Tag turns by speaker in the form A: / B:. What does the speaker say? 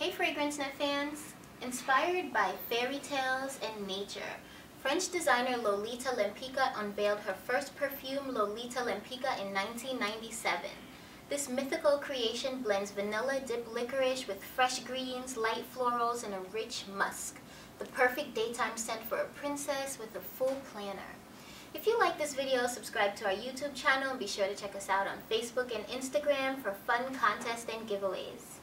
A: Hey FragranceNet fans! Inspired by fairy tales and nature, French designer Lolita Lempicka unveiled her first perfume Lolita Lempicka in 1997. This mythical creation blends vanilla dip licorice with fresh greens, light florals, and a rich musk. The perfect daytime scent for a princess with a full planner. If you like this video, subscribe to our YouTube channel and be sure to check us out on Facebook and Instagram for fun contests and giveaways.